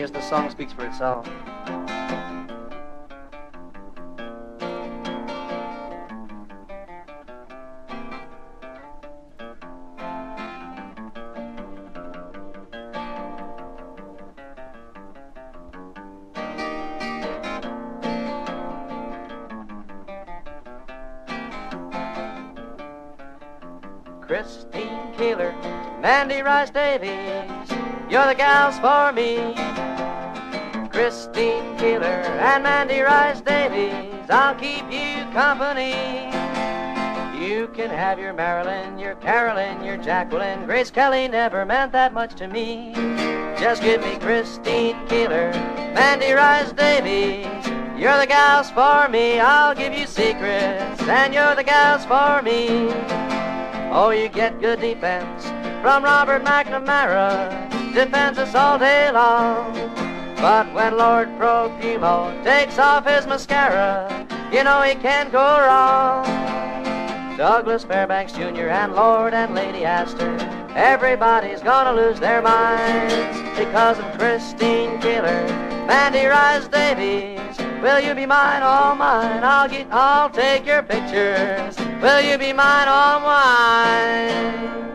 guess the song speaks for itself. Christine Keeler, Mandy Rice Davies, you're the gals for me. Christine Keeler and Mandy Rice Davies, I'll keep you company. You can have your Marilyn, your Carolyn, your Jacqueline. Grace Kelly never meant that much to me. Just give me Christine Keeler, Mandy Rice Davies. You're the gals for me, I'll give you secrets, and you're the gals for me. Oh, you get good defense from Robert McNamara, defends us all day long. But when Lord Profumo takes off his mascara, you know he can't go wrong. Douglas Fairbanks Jr. and Lord and Lady Astor, everybody's gonna lose their minds because of Christine Keeler, Mandy Rice Davies. Will you be mine, all mine? I'll get, I'll take your pictures. Will you be mine, all mine?